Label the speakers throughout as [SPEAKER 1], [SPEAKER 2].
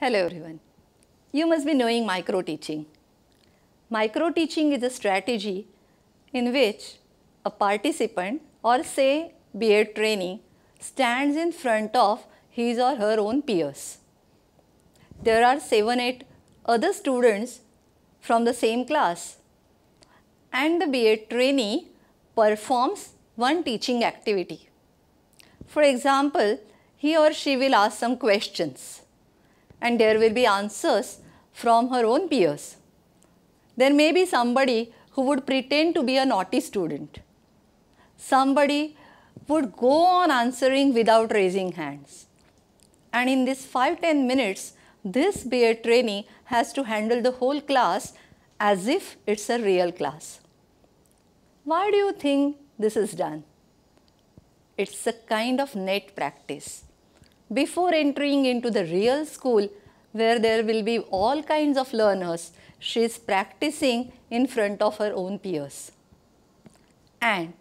[SPEAKER 1] Hello everyone. You must be knowing micro teaching. Micro teaching is a strategy in which a participant or say B.Ed trainee stands in front of his or her own peers. There are 7-8 other students from the same class and the B.Ed trainee performs one teaching activity. For example, he or she will ask some questions and there will be answers from her own peers. There may be somebody who would pretend to be a naughty student. Somebody would go on answering without raising hands. And in this 5-10 minutes, this B.Ed trainee has to handle the whole class as if it's a real class. Why do you think this is done? It's a kind of net practice. Before entering into the real school where there will be all kinds of learners, she is practicing in front of her own peers. And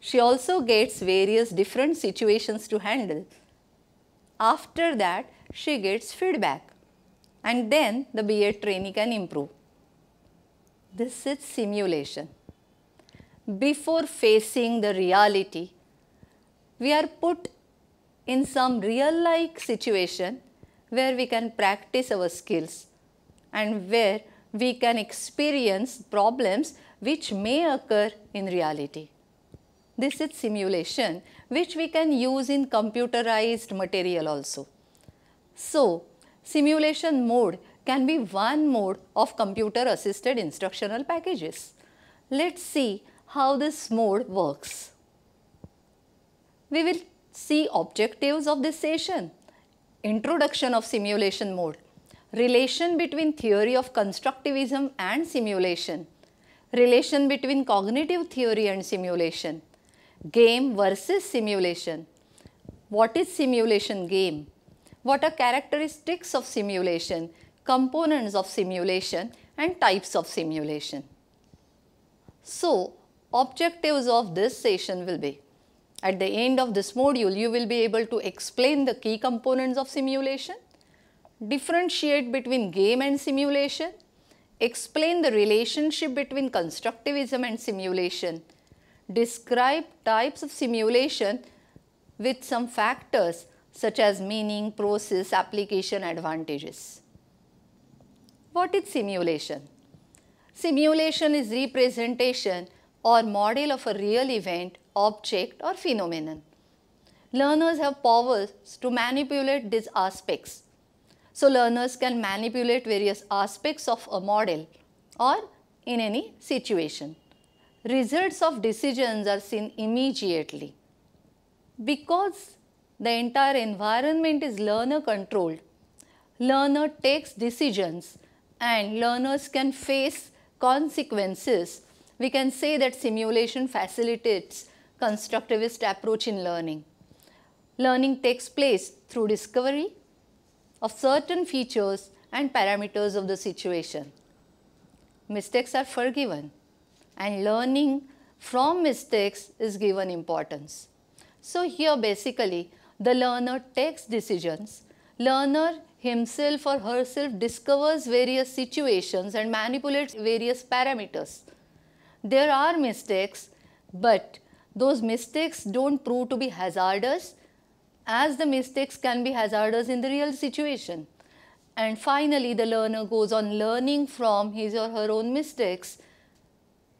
[SPEAKER 1] she also gets various different situations to handle. After that, she gets feedback and then the B.Ed trainee can improve. This is simulation. Before facing the reality, we are put in some real like situation where we can practice our skills and where we can experience problems which may occur in reality. This is simulation which we can use in computerized material also. So, simulation mode can be one mode of computer assisted instructional packages. Let's see how this mode works. We will see objectives of this session, introduction of simulation mode, relation between theory of constructivism and simulation, relation between cognitive theory and simulation, game versus simulation, what is simulation game, what are characteristics of simulation, components of simulation and types of simulation. So, objectives of this session will be at the end of this module, you will be able to explain the key components of simulation, differentiate between game and simulation, explain the relationship between constructivism and simulation, describe types of simulation with some factors such as meaning, process, application, advantages. What is simulation? Simulation is representation or model of a real event object or phenomenon. Learners have powers to manipulate these aspects. So, learners can manipulate various aspects of a model or in any situation. Results of decisions are seen immediately. Because the entire environment is learner controlled, learner takes decisions and learners can face consequences. We can say that simulation facilitates constructivist approach in learning. Learning takes place through discovery of certain features and parameters of the situation. Mistakes are forgiven and learning from mistakes is given importance. So here basically the learner takes decisions, learner himself or herself discovers various situations and manipulates various parameters. There are mistakes but those mistakes don't prove to be hazardous as the mistakes can be hazardous in the real situation. And finally, the learner goes on learning from his or her own mistakes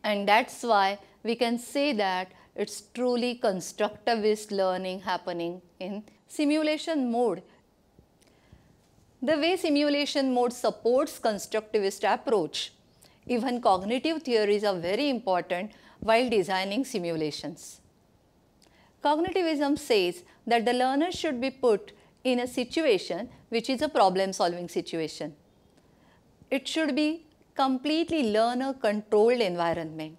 [SPEAKER 1] and that's why we can say that it's truly constructivist learning happening in simulation mode. The way simulation mode supports constructivist approach, even cognitive theories are very important while designing simulations. Cognitivism says that the learner should be put in a situation which is a problem solving situation. It should be completely learner controlled environment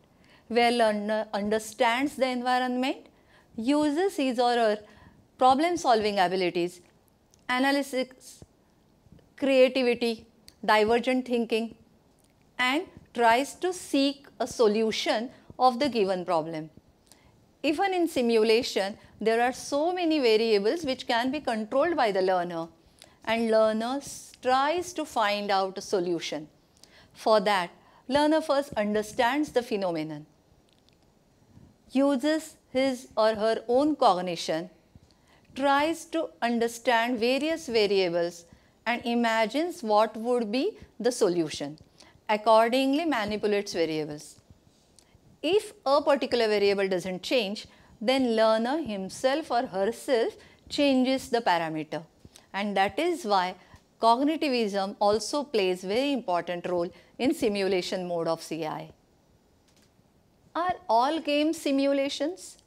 [SPEAKER 1] where learner understands the environment, uses his or her problem solving abilities, analysis, creativity, divergent thinking and tries to seek a solution of the given problem. Even in simulation, there are so many variables which can be controlled by the learner and learner tries to find out a solution. For that, learner first understands the phenomenon, uses his or her own cognition, tries to understand various variables and imagines what would be the solution. Accordingly manipulates variables. If a particular variable does not change, then learner himself or herself changes the parameter. And that is why cognitivism also plays very important role in simulation mode of CI. Are all games simulations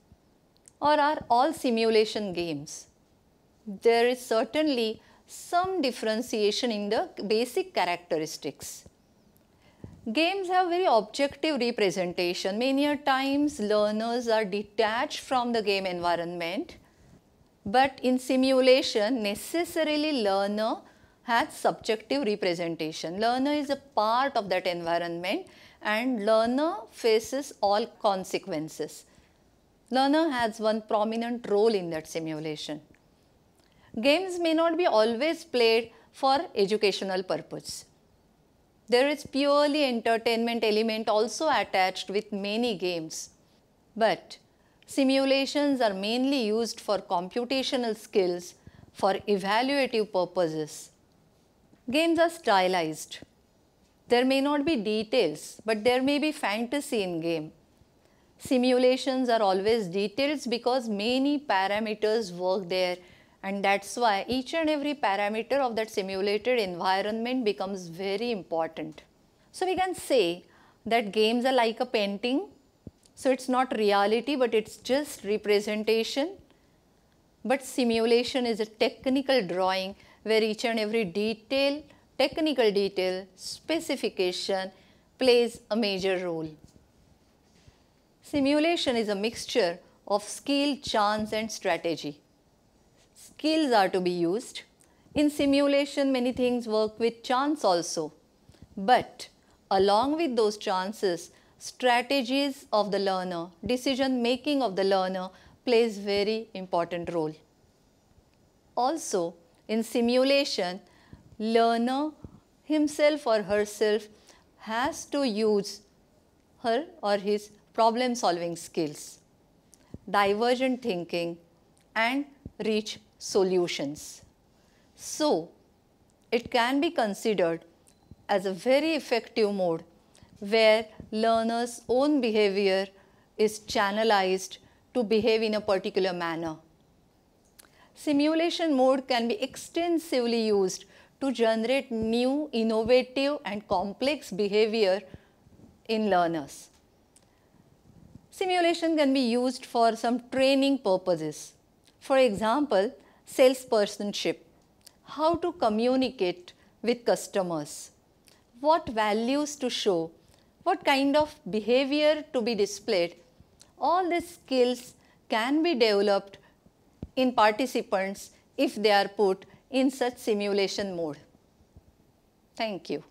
[SPEAKER 1] or are all simulation games? There is certainly some differentiation in the basic characteristics. Games have very objective representation. Many times learners are detached from the game environment. But in simulation, necessarily learner has subjective representation. Learner is a part of that environment and learner faces all consequences. Learner has one prominent role in that simulation. Games may not be always played for educational purpose. There is purely entertainment element also attached with many games. But simulations are mainly used for computational skills for evaluative purposes. Games are stylized. There may not be details, but there may be fantasy in game. Simulations are always details because many parameters work there and that is why each and every parameter of that simulated environment becomes very important. So, we can say that games are like a painting. So, it is not reality, but it is just representation. But simulation is a technical drawing where each and every detail, technical detail, specification plays a major role. Simulation is a mixture of skill, chance and strategy skills are to be used. In simulation, many things work with chance also. But along with those chances, strategies of the learner, decision making of the learner plays very important role. Also, in simulation, learner himself or herself has to use her or his problem solving skills, divergent thinking and reach solutions. So, it can be considered as a very effective mode where learner's own behavior is channelized to behave in a particular manner. Simulation mode can be extensively used to generate new, innovative and complex behavior in learners. Simulation can be used for some training purposes. For example, salespersonship, how to communicate with customers, what values to show, what kind of behavior to be displayed. All these skills can be developed in participants if they are put in such simulation mode. Thank you.